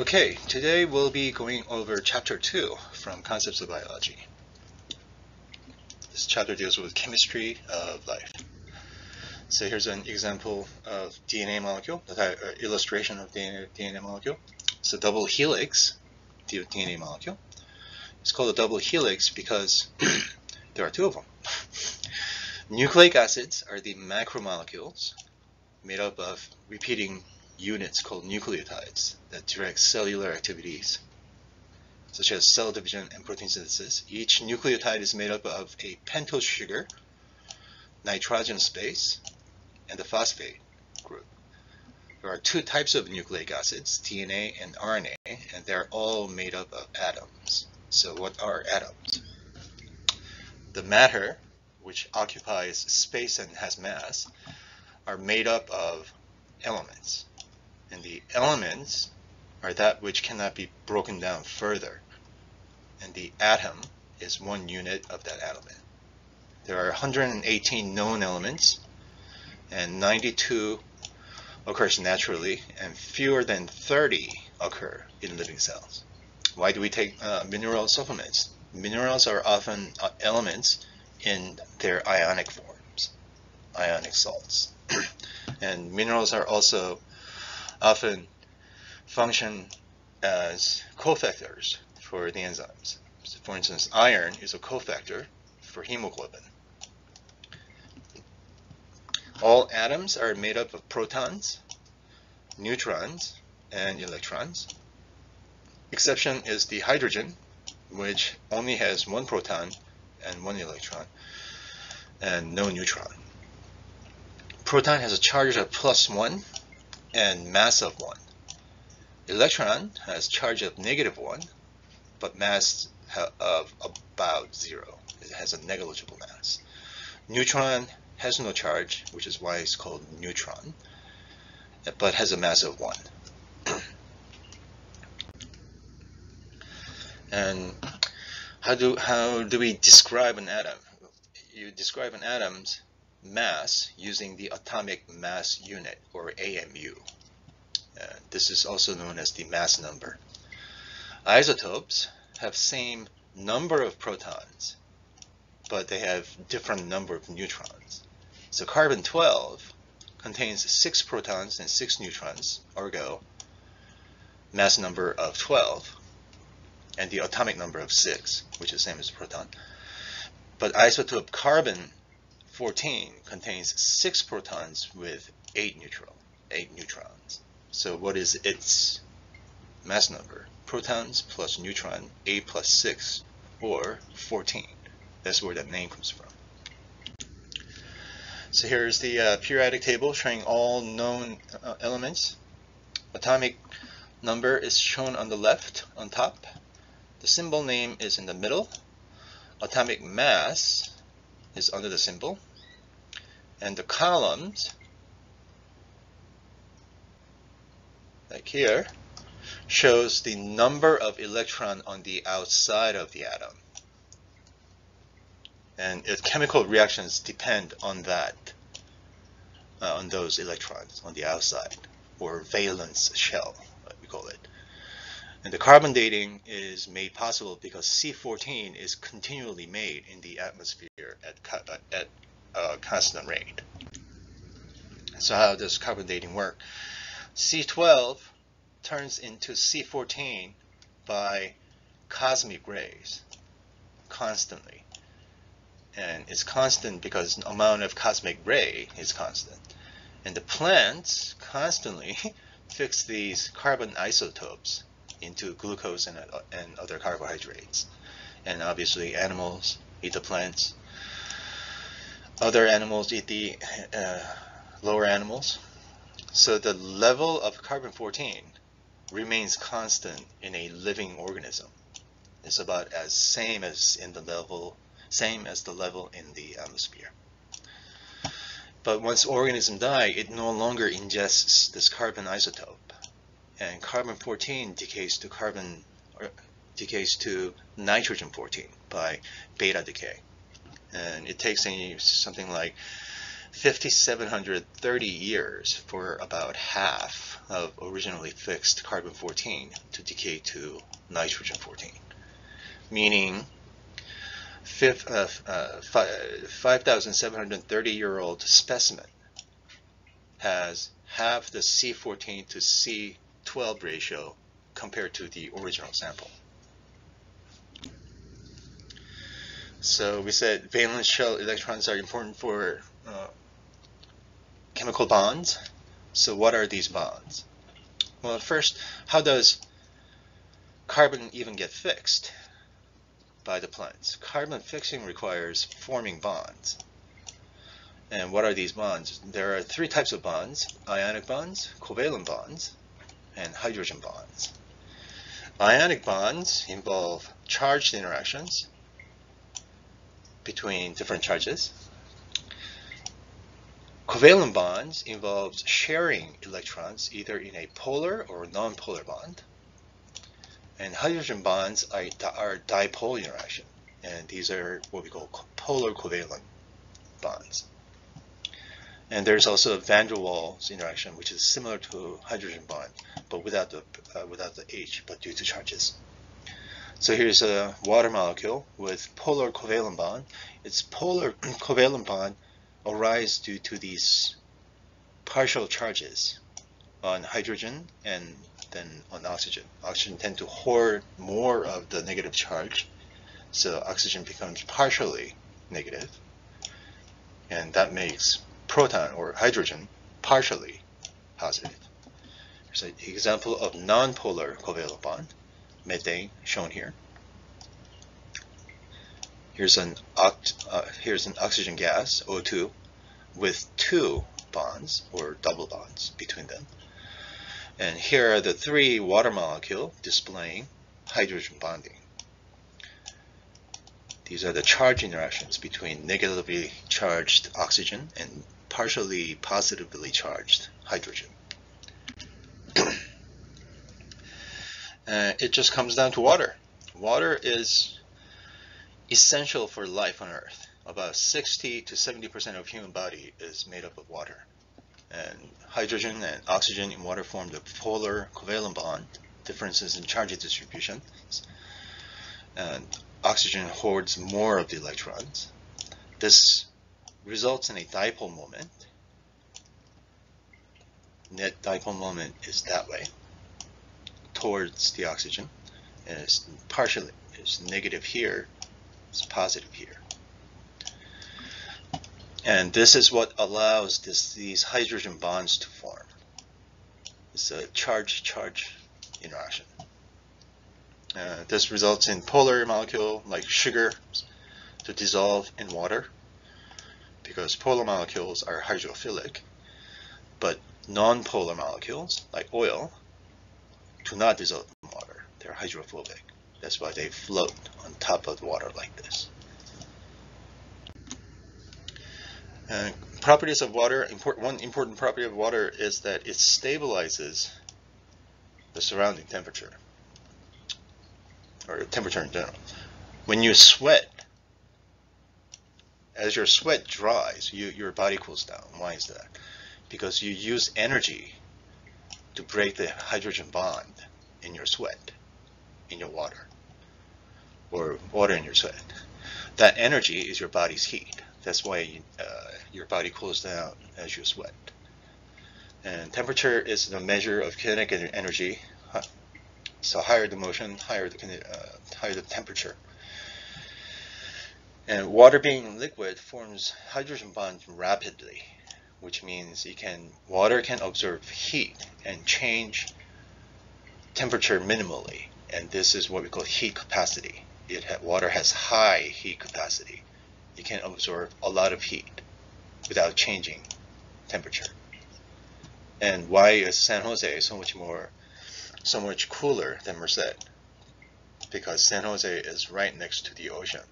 Okay, today we'll be going over chapter 2 from Concepts of Biology. This chapter deals with chemistry of life. So here's an example of DNA molecule, uh, illustration of DNA, DNA molecule. It's a double helix DNA molecule. It's called a double helix because there are two of them. Nucleic acids are the macromolecules made up of repeating units called nucleotides that direct cellular activities such as cell division and protein synthesis. Each nucleotide is made up of a pentose sugar, nitrogen base, and a phosphate group. There are two types of nucleic acids, DNA and RNA, and they're all made up of atoms. So what are atoms? The matter, which occupies space and has mass, are made up of elements and the elements are that which cannot be broken down further. And the atom is one unit of that element. There are 118 known elements, and 92 occurs naturally, and fewer than 30 occur in living cells. Why do we take uh, mineral supplements? Minerals are often uh, elements in their ionic forms, ionic salts. and minerals are also often function as cofactors for the enzymes. So for instance, iron is a cofactor for hemoglobin. All atoms are made up of protons, neutrons, and electrons. Exception is the hydrogen, which only has one proton and one electron, and no neutron. Proton has a charge of plus one, and mass of 1. Electron has charge of negative 1, but mass of about 0. It has a negligible mass. Neutron has no charge, which is why it's called neutron, but has a mass of 1. and how do, how do we describe an atom? You describe an atom's mass using the atomic mass unit, or AMU. Uh, this is also known as the mass number. Isotopes have same number of protons, but they have different number of neutrons. So carbon-12 contains 6 protons and 6 neutrons, ergo mass number of 12, and the atomic number of 6, which is the same as proton. But isotope carbon 14 contains six protons with eight neutral, eight neutrons. So what is its mass number? Protons plus neutron, 8 plus 6, or 14. That's where that name comes from. So here's the uh, periodic table showing all known uh, elements. Atomic number is shown on the left, on top. The symbol name is in the middle. Atomic mass is under the symbol and the columns like here shows the number of electron on the outside of the atom. And its chemical reactions depend on that uh, on those electrons on the outside or valence shell we call it. And the carbon dating is made possible because C14 is continually made in the atmosphere at, at uh, constant rate. So how does carbon dating work? C12 turns into C14 by cosmic rays constantly. And it's constant because the amount of cosmic ray is constant. And the plants constantly fix these carbon isotopes into glucose and, and other carbohydrates. And obviously animals eat the plants other animals eat the uh, lower animals. So the level of carbon-14 remains constant in a living organism. It's about as same as in the level, same as the level in the atmosphere. But once organism die, it no longer ingests this carbon isotope, and carbon-14 decays to carbon decays to nitrogen-14 by beta decay and it takes something like 5,730 years for about half of originally fixed carbon-14 to decay to nitrogen-14, meaning uh, uh, 5,730 year old specimen has half the C14 to C12 ratio compared to the original sample. So we said valence shell electrons are important for uh, chemical bonds. So what are these bonds? Well, first, how does carbon even get fixed by the plants? Carbon fixing requires forming bonds. And what are these bonds? There are three types of bonds, ionic bonds, covalent bonds, and hydrogen bonds. Ionic bonds involve charged interactions between different charges. Covalent bonds involves sharing electrons either in a polar or non-polar bond. And hydrogen bonds are, are dipole interaction. And these are what we call polar covalent bonds. And there's also a van der Waals interaction, which is similar to hydrogen bond, but without the uh, without the H, but due to charges. So here's a water molecule with polar covalent bond. Its polar covalent bond arise due to these partial charges on hydrogen and then on oxygen. Oxygen tend to hoard more of the negative charge, so oxygen becomes partially negative, and that makes proton or hydrogen partially positive. Here's an example of nonpolar covalent bond, methane shown here. Here's an, uh, here's an oxygen gas, O2, with two bonds or double bonds between them. And here are the three water molecule displaying hydrogen bonding. These are the charge interactions between negatively charged oxygen and partially positively charged hydrogen. Uh, it just comes down to water. Water is essential for life on Earth. About 60 to 70% of human body is made up of water. And hydrogen and oxygen in water form the polar covalent bond, differences in charge distribution. And oxygen hoards more of the electrons. This results in a dipole moment. Net dipole moment is that way towards the oxygen. And it's partially it's negative here it's positive here. And this is what allows this, these hydrogen bonds to form. It's a charge-charge interaction. Uh, this results in polar molecule like sugar to dissolve in water because polar molecules are hydrophilic, but non-polar molecules, like oil, do not dissolve in water. They're hydrophobic. That's why they float on top of water like this. Properties of water, import, one important property of water is that it stabilizes the surrounding temperature, or temperature in general. When you sweat, as your sweat dries, you, your body cools down. Why is that? Because you use energy to break the hydrogen bond in your sweat, in your water, or water in your sweat. That energy is your body's heat. That's why uh, your body cools down as you sweat. And temperature is the measure of kinetic energy. So higher the motion, higher the, uh, higher the temperature. And water being liquid forms hydrogen bonds rapidly, which means can water can absorb heat and change temperature minimally. And this is what we call heat capacity. It ha water has high heat capacity. It can absorb a lot of heat without changing temperature. And why is San Jose so much more, so much cooler than Merced? Because San Jose is right next to the ocean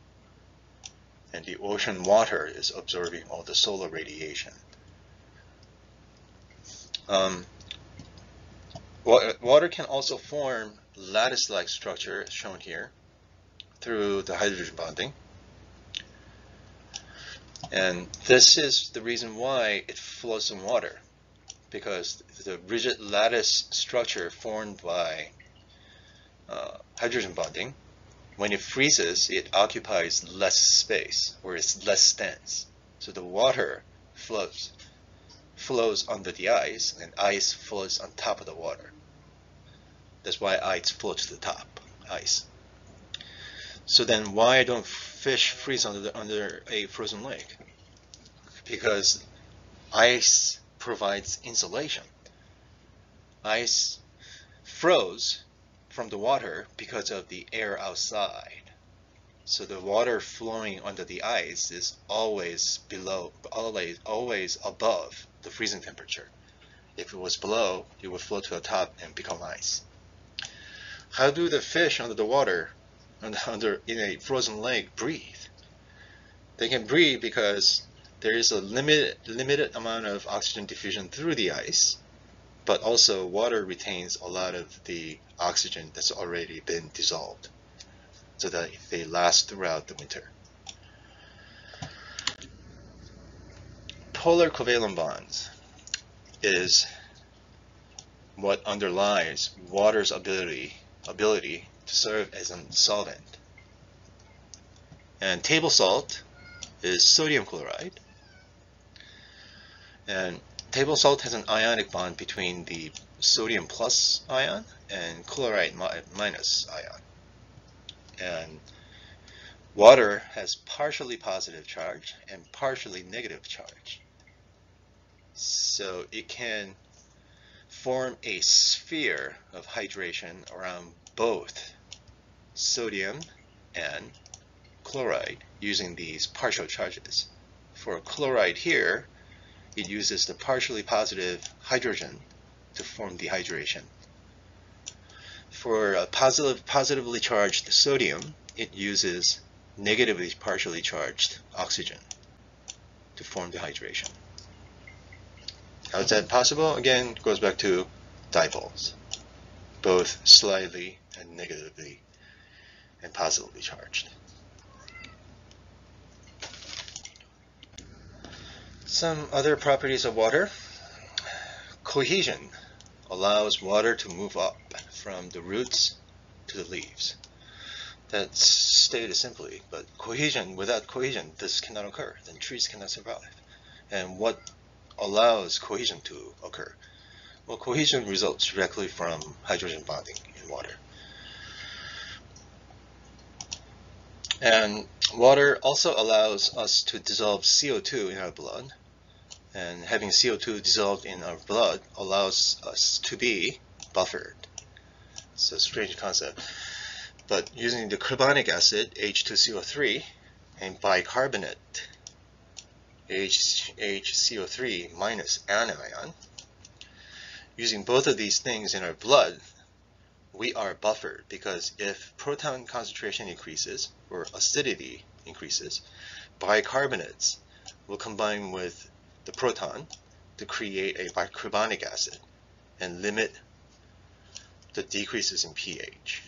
and the ocean water is absorbing all the solar radiation. Um, water can also form lattice-like structure shown here through the hydrogen bonding. And this is the reason why it floats in water, because the rigid lattice structure formed by uh, hydrogen bonding, when it freezes, it occupies less space, or it's less dense. So the water flows, flows under the ice, and ice flows on top of the water. That's why ice floats to the top, ice. So then why don't fish freeze under, the, under a frozen lake? Because ice provides insulation. Ice froze from the water because of the air outside. So the water flowing under the ice is always below, always, always above the freezing temperature. If it was below, it would float to the top and become ice. How do the fish under the water, under in a frozen lake, breathe? They can breathe because there is a limited limited amount of oxygen diffusion through the ice, but also water retains a lot of the oxygen that's already been dissolved, so that they last throughout the winter. Polar covalent bonds is what underlies water's ability ability to serve as a solvent. And table salt is sodium chloride. And table salt has an ionic bond between the sodium plus ion and chloride mi minus ion. And water has partially positive charge and partially negative charge. So it can form a sphere of hydration around both sodium and chloride using these partial charges. For chloride here, it uses the partially positive hydrogen to form the hydration. For a positive, positively charged sodium, it uses negatively partially charged oxygen to form the hydration. How is that possible? Again, it goes back to dipoles, both slightly and negatively and positively charged. Some other properties of water. Cohesion allows water to move up from the roots to the leaves. That's stated simply, but cohesion, without cohesion, this cannot occur. Then trees cannot survive. And what allows cohesion to occur? Well, cohesion results directly from hydrogen bonding in water. And water also allows us to dissolve CO2 in our blood. And having CO2 dissolved in our blood allows us to be buffered. It's a strange concept. But using the carbonic acid, H2CO3, and bicarbonate, H, HCO3 minus anion. Using both of these things in our blood, we are buffered because if proton concentration increases or acidity increases, bicarbonates will combine with the proton to create a bicarbonic acid and limit the decreases in pH.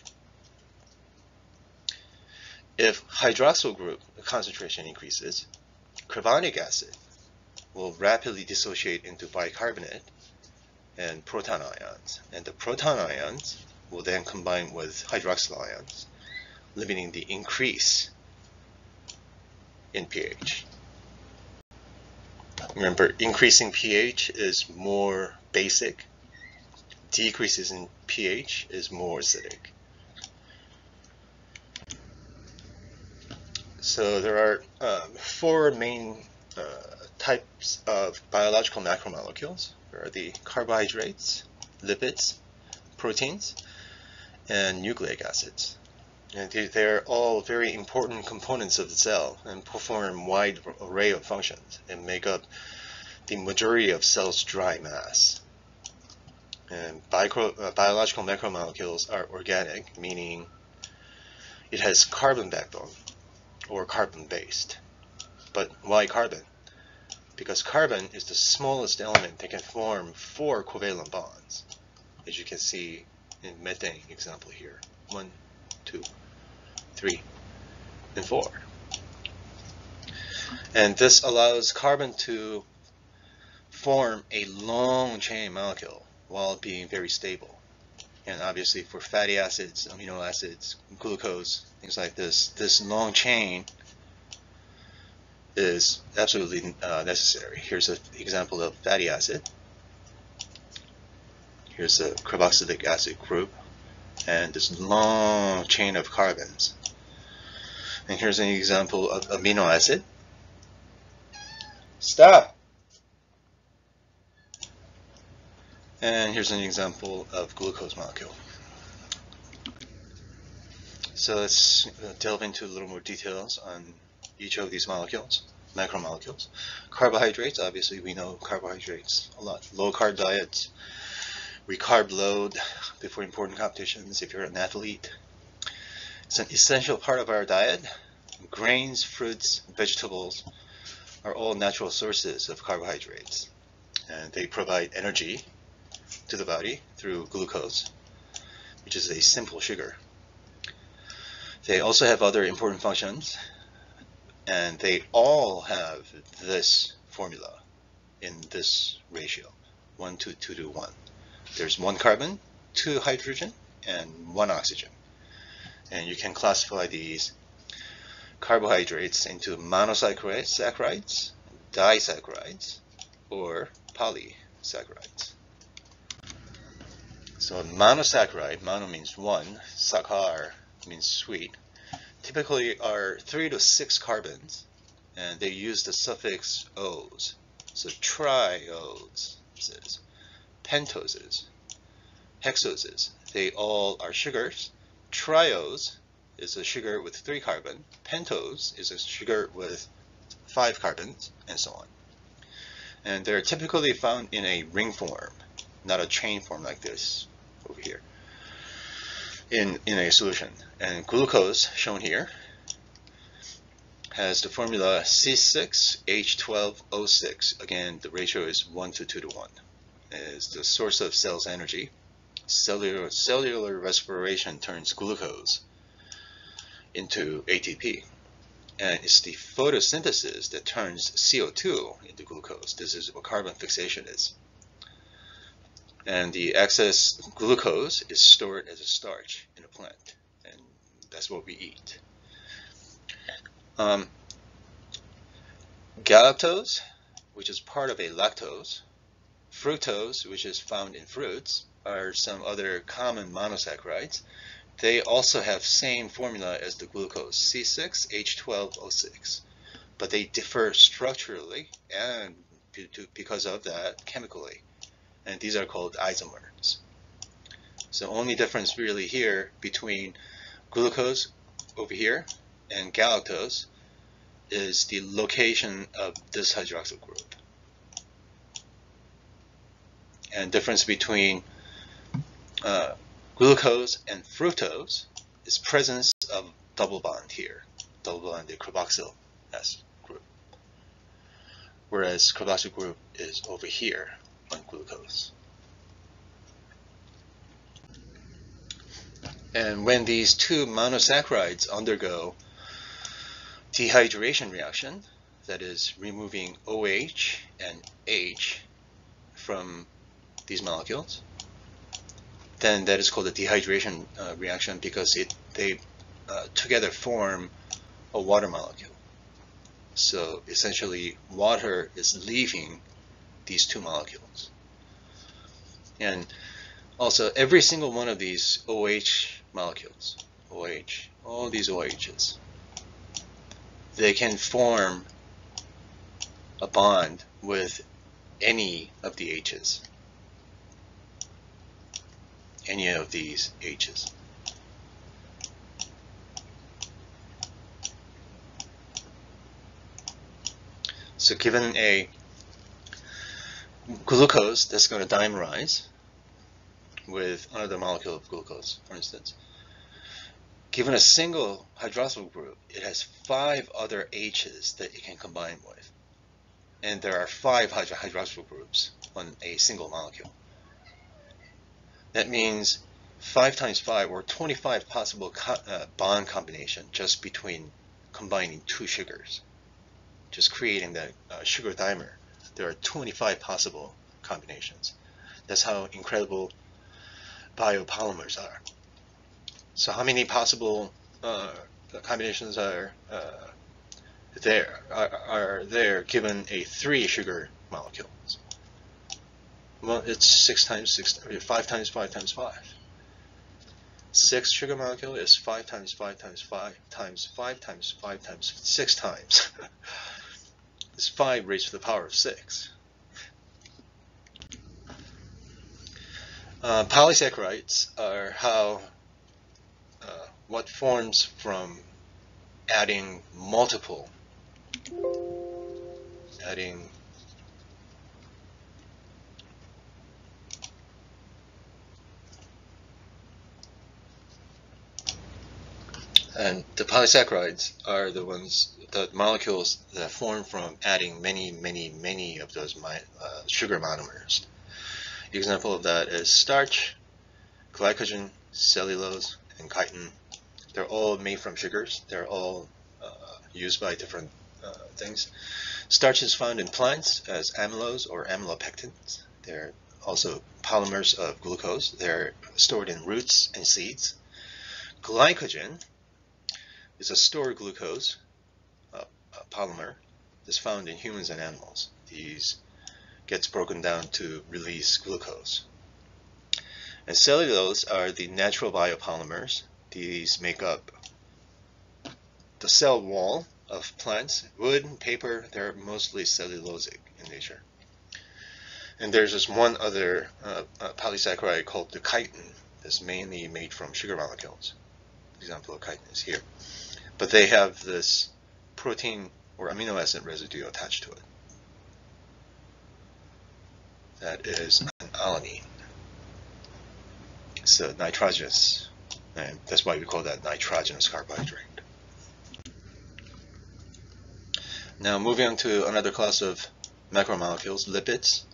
If hydroxyl group concentration increases, carbonic acid will rapidly dissociate into bicarbonate and proton ions. And the proton ions will then combine with hydroxyl ions, limiting the increase in pH. Remember, increasing pH is more basic, decreases in pH is more acidic. So there are um, four main uh, types of biological macromolecules. There are the carbohydrates, lipids, proteins, and nucleic acids. And they're all very important components of the cell and perform a wide array of functions and make up the majority of cell's dry mass. And uh, biological macromolecules are organic, meaning it has carbon backbone or carbon-based. But why carbon? Because carbon is the smallest element that can form four covalent bonds, as you can see in methane example here. One, two, three, and four. And this allows carbon to form a long chain molecule while being very stable. And obviously for fatty acids, amino acids, glucose, things like this, this long chain is absolutely uh, necessary. Here's an example of fatty acid. Here's a carboxylic acid group and this long chain of carbons. And here's an example of amino acid. Stop! And here's an example of glucose molecule. So let's uh, delve into a little more details on each of these molecules, macromolecules. Carbohydrates, obviously we know carbohydrates a lot. Low carb diets, recarb load before important competitions if you're an athlete. It's an essential part of our diet. Grains, fruits, vegetables are all natural sources of carbohydrates. And they provide energy to the body through glucose, which is a simple sugar. They also have other important functions, and they all have this formula in this ratio, 1 to 2 to 1. There's one carbon, two hydrogen, and one oxygen. And you can classify these carbohydrates into monosaccharides, saccharides, disaccharides, or polysaccharides. So a monosaccharide, mono means one, saccharide means sweet, typically are three to six carbons, and they use the suffix -ose. So trioses, pentoses, hexoses, they all are sugars. Triose is a sugar with three carbon. Pentose is a sugar with five carbons, and so on. And they're typically found in a ring form, not a chain form like this over here in, in a solution. And glucose, shown here, has the formula C6H12O6. Again, the ratio is 1 to 2 to 1. Is the source of cell's energy. Cellular, cellular respiration turns glucose into ATP. And it's the photosynthesis that turns CO2 into glucose. This is what carbon fixation is. And the excess glucose is stored as a starch in a plant, and that's what we eat. Um, galactose, which is part of a lactose, fructose, which is found in fruits, are some other common monosaccharides. They also have same formula as the glucose, C6H12O6, but they differ structurally and because of that chemically and these are called isomers. So only difference really here between glucose over here and galactose is the location of this hydroxyl group. And difference between uh, glucose and fructose is presence of double bond here, double bond the carboxyl S group. Whereas carboxyl group is over here on glucose. And when these two monosaccharides undergo dehydration reaction, that is removing OH and H from these molecules, then that is called a dehydration uh, reaction because it they uh, together form a water molecule. So essentially water is leaving these two molecules. And also every single one of these OH molecules, OH, all these OHs, they can form a bond with any of the H's, any of these H's. So given a glucose that's going to dimerize with another molecule of glucose, for instance. Given a single hydroxyl group, it has five other H's that it can combine with. And there are five hydroxyl groups on a single molecule. That means 5 times 5 or 25 possible co uh, bond combination just between combining two sugars. just creating that uh, sugar dimer, there are 25 possible combinations. That's how incredible biopolymers are. So how many possible uh, combinations are uh, there are, are, there given a three sugar molecule? Well, it's six times six, five times five times five. Six sugar molecule is five times five times five times five times five times six times. it's five raised to the power of six. Uh, polysaccharides are how uh, what forms from adding multiple adding and the polysaccharides are the ones the molecules that form from adding many many many of those uh, sugar monomers example of that is starch, glycogen, cellulose, and chitin. They're all made from sugars. They're all uh, used by different uh, things. Starch is found in plants as amylose or amylopectins. They're also polymers of glucose. They're stored in roots and seeds. Glycogen is a stored glucose uh, polymer that's found in humans and animals. These gets broken down to release glucose. And cellulose are the natural biopolymers. These make up the cell wall of plants. Wood, paper, they're mostly cellulosic in nature. And there's this one other uh, uh, polysaccharide called the chitin that's mainly made from sugar molecules. Example of chitin is here. But they have this protein or amino acid residue attached to it that is an alanine. It's a nitrogenous, and that's why we call that nitrogenous carbohydrate. Now moving on to another class of macromolecules, lipids.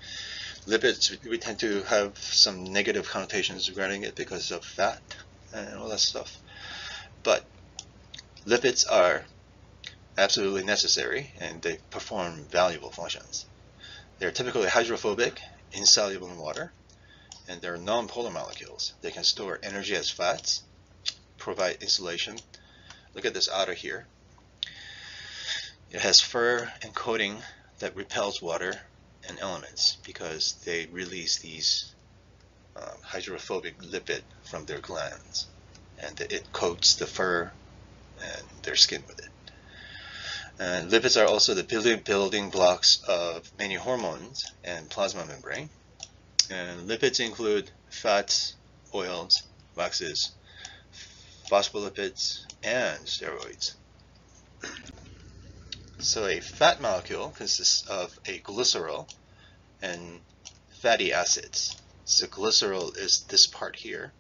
Lipids, we tend to have some negative connotations regarding it because of fat and all that stuff. But lipids are absolutely necessary and they perform valuable functions. They're typically hydrophobic insoluble in water, and they're non-polar molecules. They can store energy as fats, provide insulation. Look at this otter here. It has fur and coating that repels water and elements because they release these um, hydrophobic lipid from their glands and it coats the fur and their skin with it. And lipids are also the building blocks of many hormones and plasma membrane. And lipids include fats, oils, waxes, phospholipids, and steroids. So a fat molecule consists of a glycerol and fatty acids. So glycerol is this part here.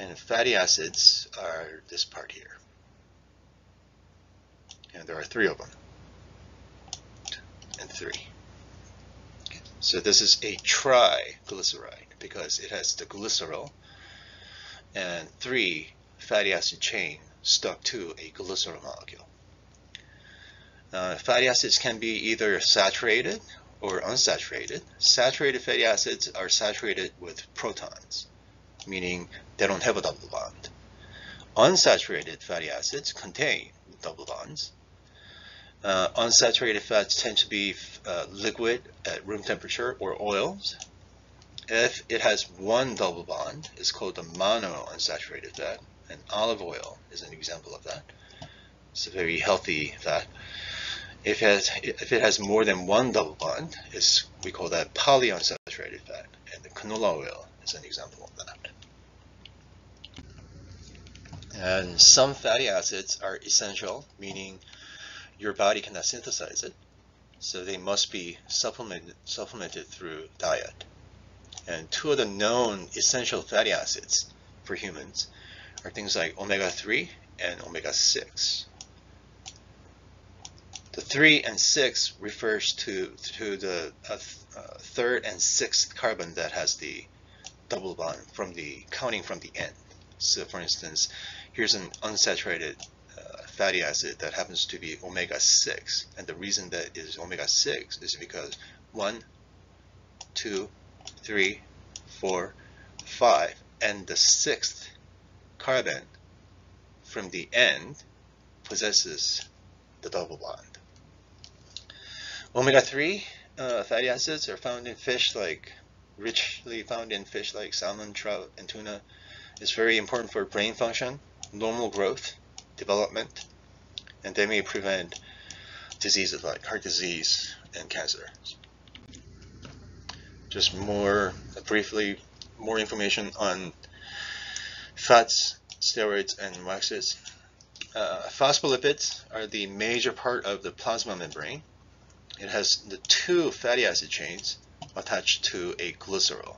And fatty acids are this part here. And there are three of them. And three. So this is a triglyceride because it has the glycerol and three fatty acid chain stuck to a glycerol molecule. Uh, fatty acids can be either saturated or unsaturated. Saturated fatty acids are saturated with protons, meaning they don't have a double bond. Unsaturated fatty acids contain double bonds, uh, unsaturated fats tend to be uh, liquid at room temperature or oils. If it has one double bond, it's called a monounsaturated fat, and olive oil is an example of that. It's a very healthy fat. If it has, if it has more than one double bond, we call that polyunsaturated fat, and the canola oil is an example of that. And some fatty acids are essential, meaning your body cannot synthesize it, so they must be supplemented, supplemented through diet. And two of the known essential fatty acids for humans are things like omega-3 and omega-6. The 3 and 6 refers to, to the uh, uh, third and sixth carbon that has the double bond from the counting from the end. So for instance, here's an unsaturated fatty acid that happens to be omega-6. And the reason that is omega-6 is because 1, 2, 3, 4, 5, and the sixth carbon from the end possesses the double bond. Omega-3 uh, fatty acids are found in fish like richly found in fish like salmon, trout, and tuna. It's very important for brain function, normal growth, development, and they may prevent diseases like heart disease and cancer. Just more briefly, more information on fats, steroids, and waxes. Uh, phospholipids are the major part of the plasma membrane. It has the two fatty acid chains attached to a glycerol.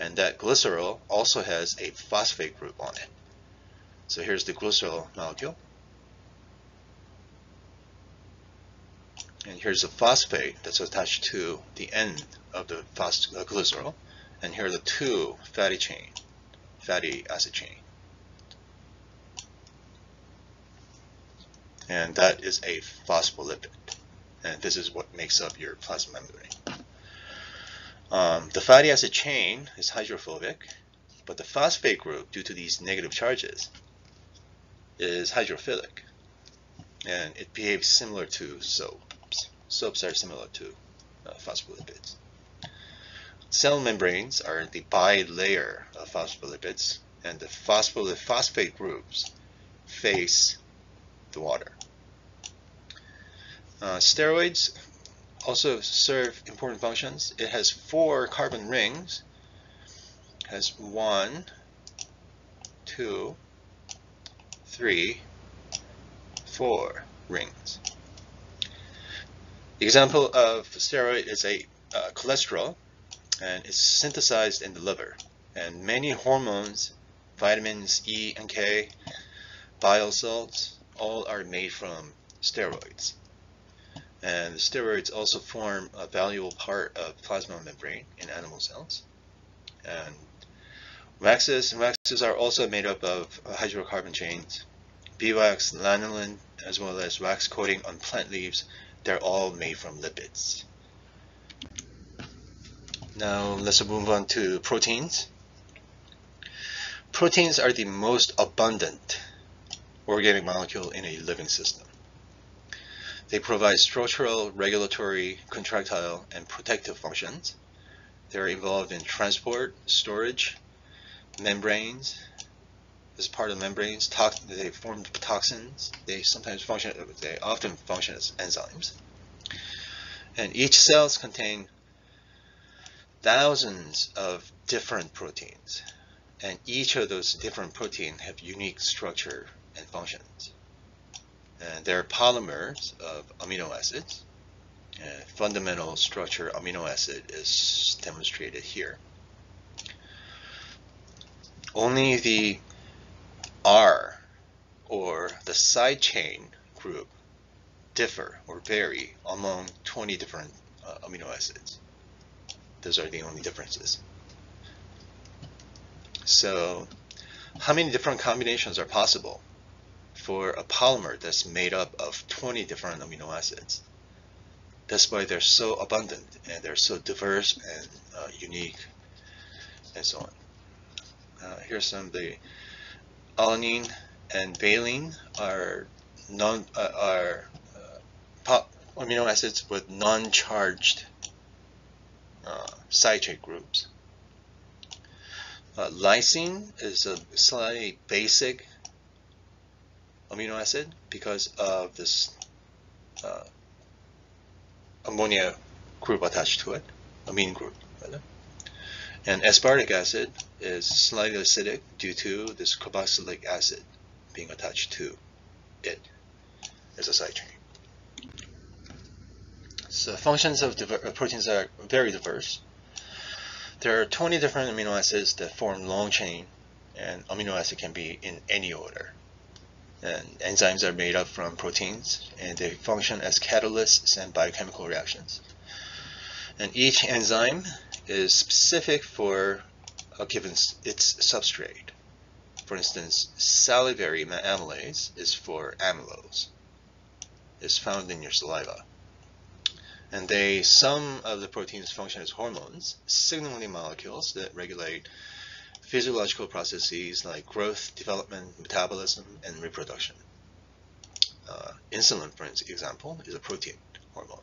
And that glycerol also has a phosphate group on it. So here's the glycerol molecule. And here's the phosphate that's attached to the end of the uh, glycerol. And here are the two fatty chain, fatty acid chain. And that is a phospholipid. And this is what makes up your plasma membrane. Um, the fatty acid chain is hydrophobic, but the phosphate group, due to these negative charges, is hydrophilic. And it behaves similar to soaps. Soaps are similar to uh, phospholipids. Cell membranes are the bilayer of phospholipids, and the phosphate groups face the water. Uh, steroids also serve important functions. It has four carbon rings, has one, two, three, four rings. The example of steroid is a uh, cholesterol, and it's synthesized in the liver. And many hormones, vitamins E and K, bile salts, all are made from steroids. And the steroids also form a valuable part of plasma membrane in animal cells. And waxes waxes are also made up of hydrocarbon chains. Beeswax, lanolin, as well as wax coating on plant leaves, they're all made from lipids. Now let's move on to proteins. Proteins are the most abundant organic molecule in a living system. They provide structural, regulatory, contractile, and protective functions. They're involved in transport, storage, membranes. As part of membranes, they form toxins. They sometimes function, they often function as enzymes. And each cells contain thousands of different proteins. And each of those different proteins have unique structure and functions. And they're polymers of amino acids. And fundamental structure amino acid is demonstrated here. Only the R or the side chain group differ or vary among 20 different uh, amino acids. Those are the only differences. So how many different combinations are possible? for a polymer that's made up of 20 different amino acids. That's why they're so abundant and they're so diverse and uh, unique and so on. Uh, here's some of the alanine and valine are non uh, are uh, amino acids with non-charged uh, side chain groups. Uh, lysine is a slightly basic amino acid because of this uh, ammonia group attached to it, amine group. Rather. And aspartic acid is slightly acidic due to this carboxylic acid being attached to it as a side chain. So functions of uh, proteins are very diverse. There are 20 different amino acids that form long chain, and amino acid can be in any order. And enzymes are made up from proteins and they function as catalysts and biochemical reactions. And each enzyme is specific for a given its substrate. For instance, salivary amylase is for amylose. It's found in your saliva. And they, some of the proteins function as hormones, signaling molecules that regulate physiological processes like growth, development, metabolism, and reproduction. Uh, insulin, for example, is a protein hormone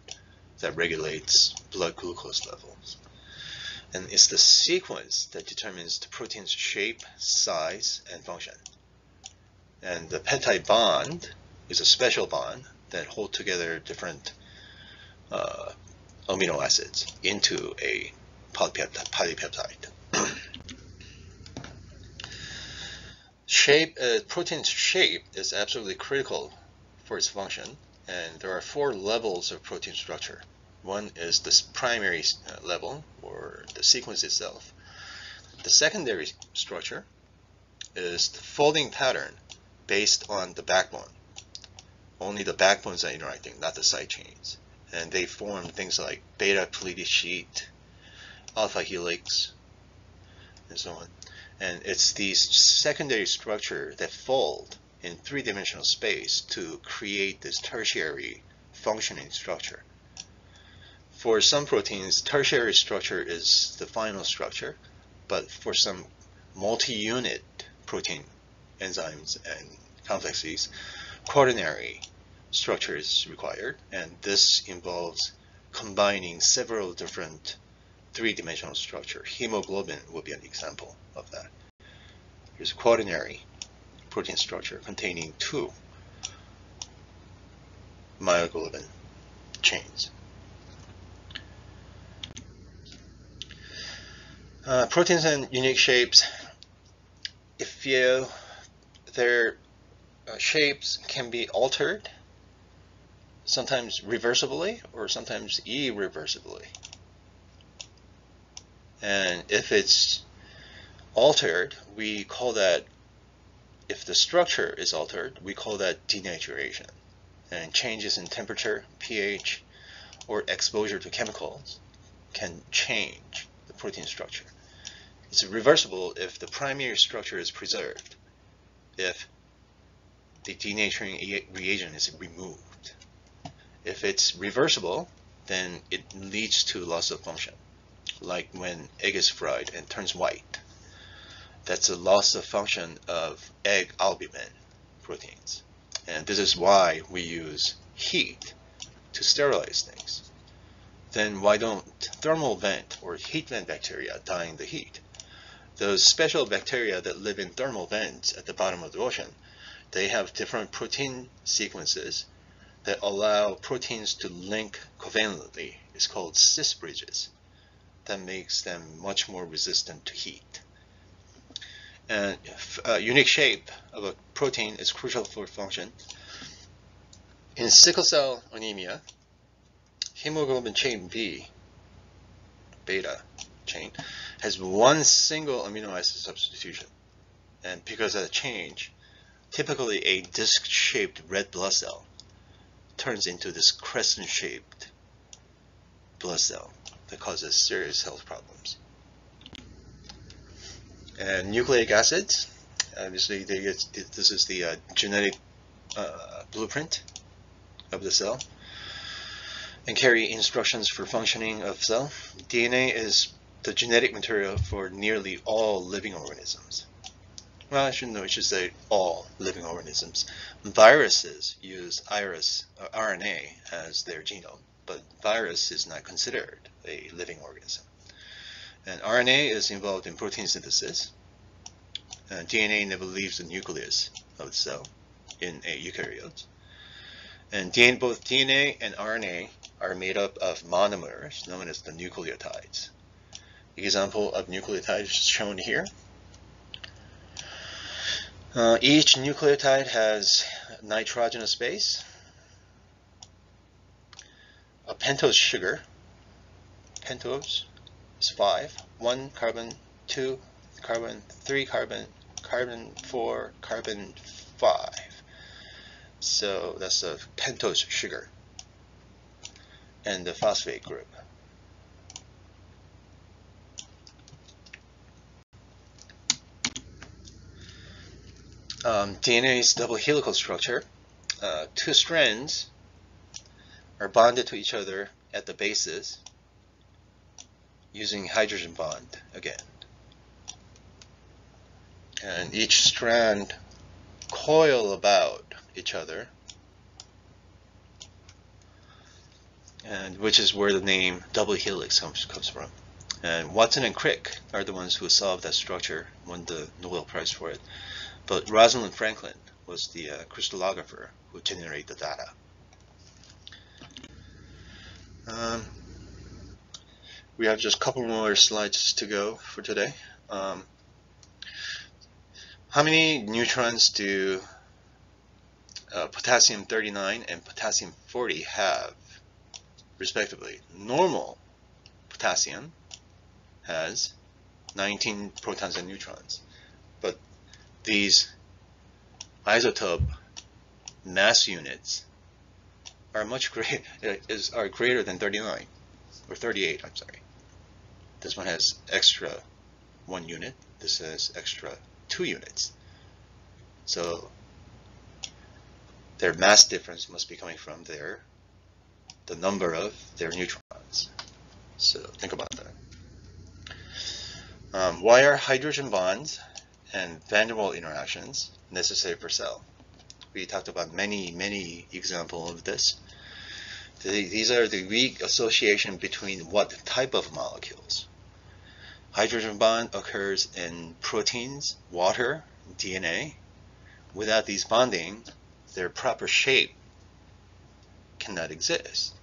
that regulates blood glucose levels. And it's the sequence that determines the protein's shape, size, and function. And the peptide bond is a special bond that hold together different uh, amino acids into a polypeptide. shape, uh, protein's shape is absolutely critical for its function, and there are four levels of protein structure. One is the primary uh, level, or the sequence itself. The secondary structure is the folding pattern based on the backbone. Only the backbones are interacting, not the side chains. And they form things like beta pleated sheet, alpha helix, and so on. And it's these secondary structure that fold in three-dimensional space to create this tertiary functioning structure. For some proteins, tertiary structure is the final structure, but for some multi-unit protein enzymes and complexes, quaternary structure is required, and this involves combining several different three-dimensional structure. Hemoglobin would be an example of that. Here's a quaternary protein structure containing two myoglobin chains. Uh, proteins and unique shapes, if you, their uh, shapes can be altered, sometimes reversibly or sometimes irreversibly. And if it's altered, we call that, if the structure is altered, we call that denaturation. And changes in temperature, pH, or exposure to chemicals can change protein structure. It's reversible if the primary structure is preserved, if the denaturing reagent is removed. If it's reversible, then it leads to loss of function, like when egg is fried and turns white. That's a loss of function of egg albumin proteins. And this is why we use heat to sterilize things. Then why don't thermal vent or heat vent bacteria die in the heat? those special bacteria that live in thermal vents at the bottom of the ocean, they have different protein sequences that allow proteins to link covalently. It's called cis bridges. That makes them much more resistant to heat. And a unique shape of a protein is crucial for function. In sickle cell anemia, hemoglobin chain B, beta chain, has one single amino acid substitution. And because of the change, typically a disc-shaped red blood cell turns into this crescent-shaped blood cell that causes serious health problems. And nucleic acids, obviously get, this is the uh, genetic uh, blueprint of the cell and carry instructions for functioning of cell. DNA is the genetic material for nearly all living organisms. Well, I shouldn't know, I should say all living organisms. Viruses use iris, uh, RNA as their genome, but virus is not considered a living organism. And RNA is involved in protein synthesis. And DNA never leaves the nucleus of the cell in a eukaryote. And both DNA and RNA are made up of monomers known as the nucleotides example of nucleotides shown here. Uh, each nucleotide has nitrogenous base, a pentose sugar, pentose is 5, 1 carbon, 2 carbon, 3 carbon, carbon 4, carbon 5. So that's a pentose sugar and the phosphate group. um, DNA's double helical structure, uh, two strands are bonded to each other at the bases using hydrogen bond again. And each strand coil about each other and which is where the name double helix comes, comes from. And Watson and Crick are the ones who solved that structure, won the Nobel Prize for it. But Rosalind Franklin was the uh, crystallographer who generated the data. Um, we have just a couple more slides to go for today. Um, how many neutrons do uh, potassium 39 and potassium 40 have respectively. Normal potassium has 19 protons and neutrons, but these isotope mass units are much greater is are greater than 39 or 38 I'm sorry this one has extra one unit this has extra two units so their mass difference must be coming from their the number of their neutrons. So think about that. Um, why are hydrogen bonds and van der Waals interactions necessary for cell? We talked about many, many examples of this. these are the weak association between what type of molecules. Hydrogen bond occurs in proteins, water, DNA. Without these bonding, their proper shape cannot exist.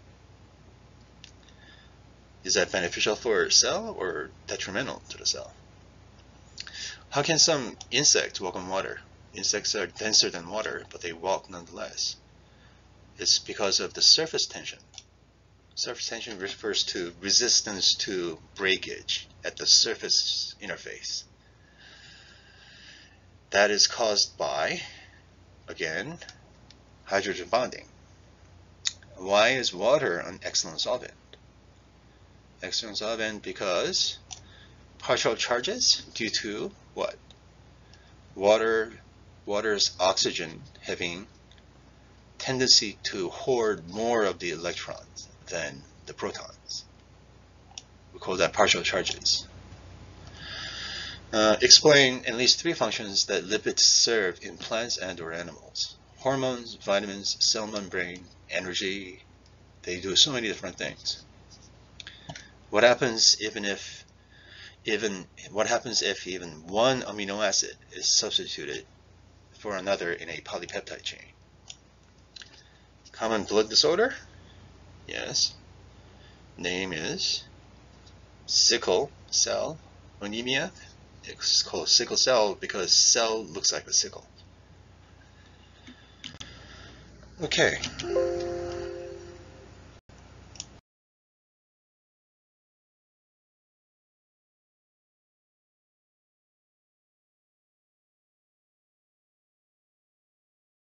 Is that beneficial for a cell or detrimental to the cell? How can some insects walk on water? Insects are denser than water, but they walk nonetheless. It's because of the surface tension. Surface tension refers to resistance to breakage at the surface interface. That is caused by, again, hydrogen bonding. Why is water an excellent solvent? Excellent solvent because partial charges due to what? Water, water's oxygen having tendency to hoard more of the electrons than the protons. We call that partial charges. Uh, explain at least three functions that lipids serve in plants and or animals. Hormones, vitamins, cell membrane, energy. They do so many different things. What happens even if even what happens if even one amino acid is substituted for another in a polypeptide chain? Common blood disorder? Yes. Name is sickle cell anemia. It's called sickle cell because cell looks like a sickle. Okay.